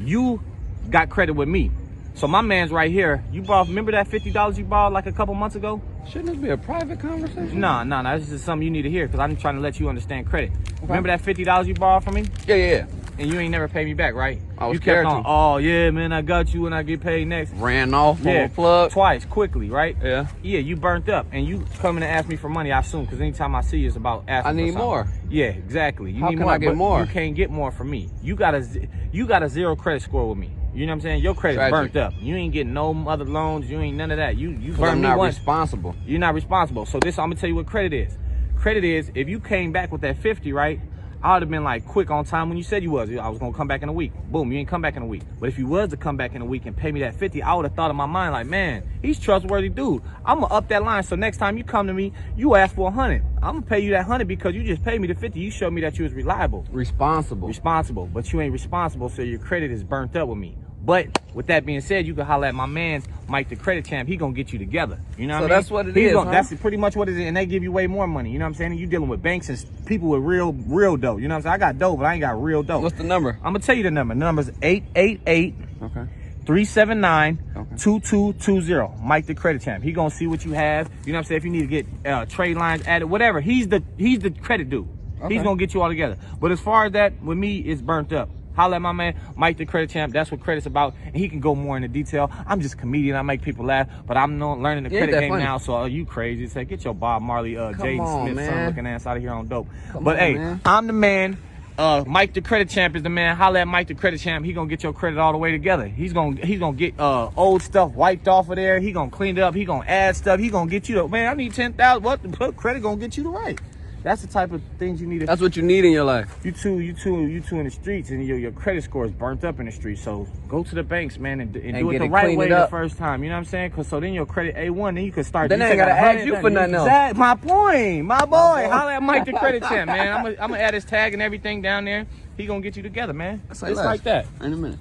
Speaker 1: You got credit with me. So my man's right here. You borrowed. Remember that fifty dollars you borrowed like a couple months ago?
Speaker 7: Shouldn't this be a private conversation?
Speaker 1: Nah, nah, nah. This is something you need to hear because I'm trying to let you understand credit. Remember that fifty dollars you borrowed from me,
Speaker 7: Yeah, yeah, yeah.
Speaker 1: And you ain't never paid me back, right?
Speaker 7: I was
Speaker 1: you kept on. Oh yeah, man, I got you when I get paid next.
Speaker 7: Ran off
Speaker 1: Yeah,
Speaker 7: a plug.
Speaker 1: twice, quickly, right?
Speaker 7: Yeah.
Speaker 1: Yeah, you burnt up, and you coming to ask me for money. I assume because anytime I see you, it's about asking.
Speaker 7: I need more.
Speaker 1: Yeah, exactly. You
Speaker 7: How
Speaker 1: need
Speaker 7: can
Speaker 1: more,
Speaker 7: I get more?
Speaker 1: You can't get more from me. You got a, you got a zero credit score with me. You know what I'm saying? Your credit's
Speaker 7: Tragic.
Speaker 1: burnt up. You ain't getting no other loans. You ain't none of that. You you burned
Speaker 7: I'm not
Speaker 1: once.
Speaker 7: responsible.
Speaker 1: You're not responsible. So this, I'm gonna tell you what credit is. Credit is if you came back with that 50, right? I would have been like quick on time when you said you was. I was gonna come back in a week. Boom, you ain't come back in a week. But if you was to come back in a week and pay me that 50, I would have thought in my mind like, man, he's trustworthy dude. I'm gonna up that line. So next time you come to me, you ask for a hundred. I'm gonna pay you that hundred because you just paid me the 50. You showed me that you was reliable
Speaker 7: Responsible.
Speaker 1: responsible, but you ain't responsible, so your credit is burnt up with me. But with that being said, you can holler at my man's Mike the credit champ. He gonna get you together. You know what
Speaker 7: So
Speaker 1: I mean?
Speaker 7: So that's what it
Speaker 1: He's
Speaker 7: is,
Speaker 1: Gonna,
Speaker 7: huh?
Speaker 1: That's pretty much what it is, and they give you way more money. You know what I'm saying? You dealing with banks and people with real, real dough. You know what I'm saying? I got dough, but I ain't got real dough.
Speaker 7: What's the number?
Speaker 1: I'm gonna tell you the number. The number's 888
Speaker 7: Okay.
Speaker 1: 379
Speaker 7: Okay.
Speaker 1: 2220. Mike the credit champ. He gonna see what you have. You know what I'm saying? If you need to get uh, trade lines added, whatever. He's the he's the credit dude.
Speaker 7: Okay.
Speaker 1: He's gonna get you all together. But as far as that, with me, it's burnt up. Holla at my man, Mike the credit champ. That's what credit's about, and he can go more into detail. I'm just a comedian. I make people laugh, but I'm not learning the
Speaker 7: ain't
Speaker 1: credit game
Speaker 7: funny.
Speaker 1: now. So are you crazy? Say get your Bob Marley, uh,
Speaker 7: Come
Speaker 1: Jaden
Speaker 7: on,
Speaker 1: Smith, son looking ass out of here on dope.
Speaker 7: Come
Speaker 1: but
Speaker 7: on,
Speaker 1: hey,
Speaker 7: man.
Speaker 1: I'm the man. uh, Mike the credit champ is the man. Holla at Mike the credit champ. He gonna get your credit all the way together. He's gonna he's gonna get uh old stuff wiped off of there. He gonna clean it up. He gonna add stuff. He gonna get you the man. I need ten thousand. What the credit gonna get you the right? That's the type of things you need. To,
Speaker 4: That's what you need in your life.
Speaker 1: you two, you two, you two in the streets, and your your credit score is burnt up in the streets. So go to the banks, man, and, and,
Speaker 4: And
Speaker 1: do it the
Speaker 4: it
Speaker 1: right way the first time. You know what I'm saying? Cause so then your credit a one, then you can start.
Speaker 4: Then
Speaker 1: you
Speaker 4: they ain't gotta ask you for nothing else.
Speaker 1: Exact- My point, my boy.
Speaker 4: boy.
Speaker 1: Holla at Mike the credit champ, man. [LAUGHS] I'm gonna I'm add his tag and everything down there. He gonna get you together, man. It's like that.
Speaker 4: In a minute.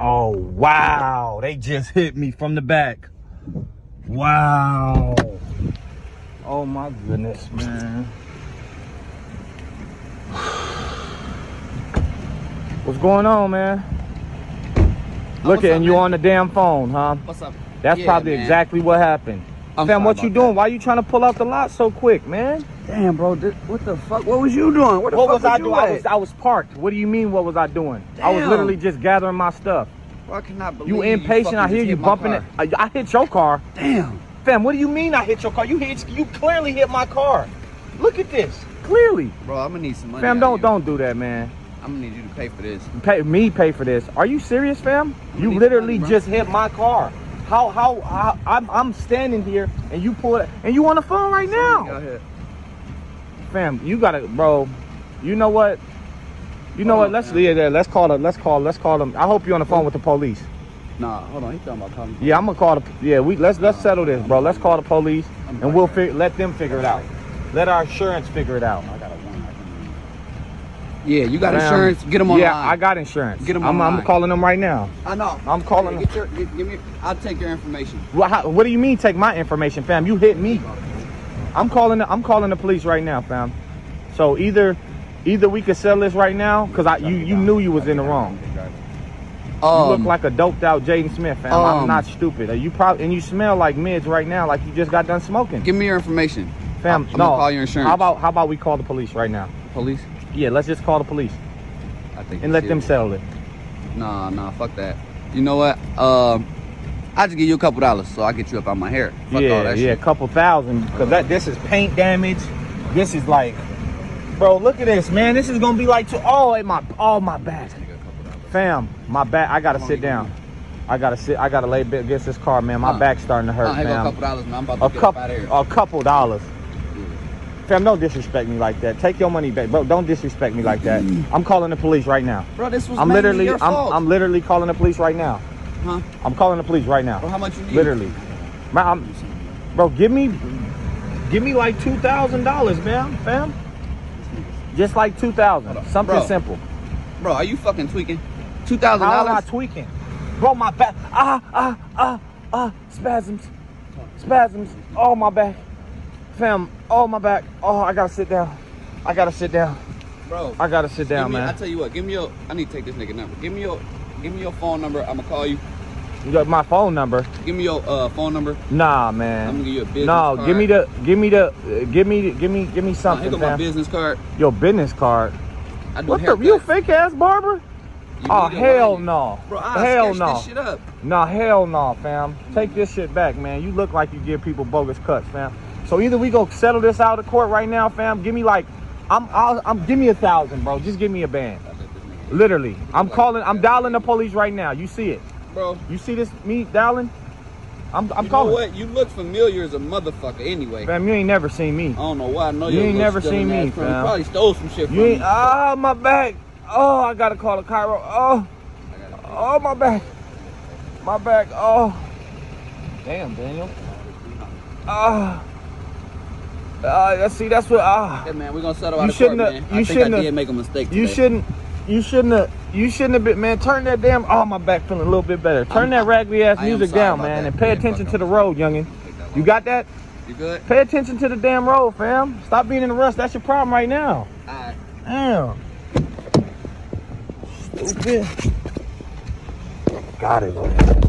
Speaker 1: Oh wow, they just hit me from the back. Wow. Oh my goodness, man. [SIGHS] What's going on, man? Look at and you on the damn phone, huh?
Speaker 4: What's up?
Speaker 1: That's
Speaker 4: Yeah,
Speaker 1: probably
Speaker 4: man.
Speaker 1: exactly what happened.
Speaker 4: I'm
Speaker 1: Fam, what you doing?
Speaker 4: that.
Speaker 1: Why you trying to pull out the lot so quick, man?
Speaker 4: Damn, bro. This, what the fuck? What was you doing? Where the
Speaker 1: What
Speaker 4: fuck
Speaker 1: was I doing? I was I was parked. What do you mean? What was I doing? I was literally just gathering my stuff.
Speaker 4: Bro, I cannot believe
Speaker 1: You impatient? I hear you bumping it. I, I hit your car.
Speaker 4: Damn.
Speaker 1: Fam, what do you mean I hit your car? You hit you clearly hit my car. Look at this. Clearly.
Speaker 4: Bro, I'm gonna need some money.
Speaker 1: Fam, don't don't do that, man.
Speaker 4: I'm gonna need you to pay for this.
Speaker 1: Pay me pay for this. Are you serious, fam? You literally
Speaker 4: money,
Speaker 1: just hit my car. How how, how I'm I'm standing here and you pull it and you on the phone right now. Fam, you gotta bro. You know what? You know what? Let's
Speaker 4: fam.
Speaker 1: yeah, yeah, let's call it. Let's call. Let's call them. I hope you're on the phone with the police.
Speaker 4: Nah, hold on. He talking about calling.
Speaker 1: Yeah, I'm gonna call the. Yeah, we let's let's settle this, bro. Let's call the police
Speaker 4: I'm
Speaker 1: and we'll fig- let them figure it out. Let our insurance figure it out.
Speaker 4: I got a one. Yeah, you got
Speaker 1: Fam,
Speaker 4: insurance. Get them on
Speaker 1: Yeah. I got insurance.
Speaker 4: Get 'em
Speaker 1: I'm, I'm calling them right now.
Speaker 4: I know.
Speaker 1: I'm calling
Speaker 4: get your, get, give me. I'll take your information.
Speaker 1: What, how, what do you mean take my information, fam? You hit me. I'm calling. The, I'm calling the police right now, fam. So either, either we could settle this right now, cause I you you knew you was in the wrong. You
Speaker 4: Um,
Speaker 1: look like a doped out Jaden Smith, fam. I'm
Speaker 4: um,
Speaker 1: not stupid. You probably and you smell like mids right now, like you just got done smoking,
Speaker 4: Give me your information.
Speaker 1: fam.
Speaker 4: I'm
Speaker 1: no,
Speaker 4: gonna call your insurance.
Speaker 1: How about how about we call the police right now?
Speaker 4: police?
Speaker 1: Yeah, let's just call the police
Speaker 4: I think.
Speaker 1: and let them settle it.
Speaker 4: Nah, nah, fuck that. You know what? Um, I just give you a couple dollars so I get you up out my hair. Fuck all
Speaker 1: yeah,
Speaker 4: that
Speaker 1: yeah, a couple thousand. Cause that this is paint damage. This is like, bro, look at this, man. This is gonna be like, to, oh, and my, oh my back, fam, my back. I gotta sit down. I gotta sit. I gotta lay against this car, man. My
Speaker 4: Uh,
Speaker 1: back's starting to hurt,
Speaker 4: Uh, here a couple dollars, man. I'm about to
Speaker 1: A
Speaker 4: get
Speaker 1: couple,
Speaker 4: up out of here.
Speaker 1: a couple dollars. Fam, don't disrespect me like that. Take your money back, bro. Don't disrespect me like that. I'm calling the police right now.
Speaker 4: Bro, this was
Speaker 1: I'm literally,
Speaker 4: your
Speaker 1: I'm,
Speaker 4: fault.
Speaker 1: I'm literally calling the police right now.
Speaker 4: Huh?
Speaker 1: I'm calling the police right now.
Speaker 4: Bro, how much you need?
Speaker 1: Literally. Man, I'm, bro, give me give me like two thousand dollars, man, fam. Just like two thousand. Something
Speaker 4: Bro.
Speaker 1: simple.
Speaker 4: Bro, are you fucking tweaking? Two thousand dollars?
Speaker 1: How am I
Speaker 4: dollars?
Speaker 1: tweaking? Bro, my back. Ah, ah, ah, ah, spasms. Spasms. Oh my back. Fam, oh my back. Oh, I gotta sit down. I gotta sit down.
Speaker 4: Bro,
Speaker 1: I gotta sit down,
Speaker 4: me, I tell you what, give me your. I need to take this nigga number. Give me your. Give me your phone number. I'm gonna call you.
Speaker 1: You got my phone number.
Speaker 4: Give me your uh, phone number.
Speaker 1: Nah, man.
Speaker 4: I'm gonna give you a business
Speaker 1: No,
Speaker 4: card.
Speaker 1: give me the, give me the, uh, give me, give me, give me something,
Speaker 4: go my business card.
Speaker 1: Your business card.
Speaker 4: I do
Speaker 1: What the? You fake ass barber?
Speaker 4: You
Speaker 1: Oh hell no.
Speaker 4: Bro, I
Speaker 1: hell no.
Speaker 4: this shit up.
Speaker 1: Nah, hell no, fam. Take this shit back, man. You look like you give people bogus cuts, fam. So either we go settle this out of court right now, fam. Give me like, I'm, I'll, I'm, give me a thousand, bro. Just give me a band. Literally, I'm calling, I'm dialing the police right now. You see it?
Speaker 4: Bro,
Speaker 1: You see this? Me dialing? I'm, I'm
Speaker 4: you
Speaker 1: calling.
Speaker 4: know what? You look familiar as a motherfucker anyway.
Speaker 1: Fam, you ain't never seen me.
Speaker 4: I don't know why. I know
Speaker 1: You ain't never seen me,
Speaker 4: from- You
Speaker 1: fam.
Speaker 4: probably stole some shit from
Speaker 1: You ain't.
Speaker 4: me.
Speaker 1: Ah, my back. Oh, I gotta call a chiro. Oh, oh, my back. My back. Oh. Damn, Daniel. Ah. Uh, see, that's what. Ah.
Speaker 4: Hey man, we're gonna settle
Speaker 1: You
Speaker 4: out of court, man.
Speaker 1: you
Speaker 4: I think
Speaker 1: shouldn't
Speaker 4: I did make a mistake.
Speaker 1: You shouldn't. You shouldn't have. You shouldn't have been, man. Turn that damn. Oh, my back feeling a little bit better. Turn
Speaker 4: I'm-
Speaker 1: that raggedy ass music down, man,
Speaker 4: that.
Speaker 1: and pay
Speaker 4: Yeah,
Speaker 1: attention to the road, youngin. You got that?
Speaker 4: You good?
Speaker 1: Pay attention to the damn road, fam. Stop being in a rush. That's your problem right now.
Speaker 4: Alright.
Speaker 1: Damn. Stupid. Got it, man.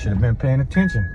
Speaker 1: Should have been paying attention.